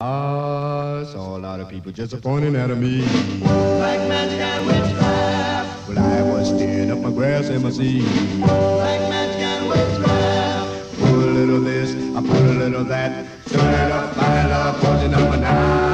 I saw a lot of people just pointing at me. Black magic and witchcraft. Well, I was stirring up my grass and my seed. Black magic and witchcraft. Put a little this, I put a little that. Stir it up, find up, poison number nine.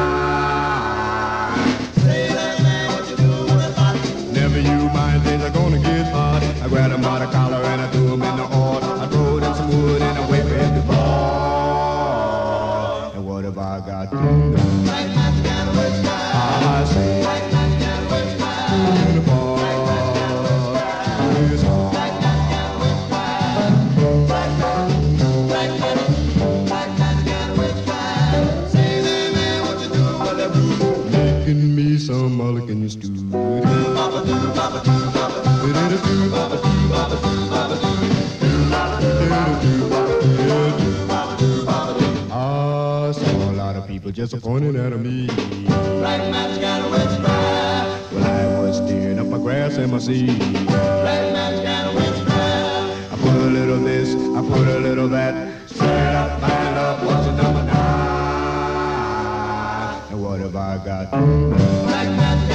Some mulligan stew. People just pointing at me. Black magic and witchcraft. Well, I was stirring up my grass and my seed. Black magic and witchcraft. I put a little this, I put a little that. Stirred up, find up, what's the number nine? And what have I got? Black magic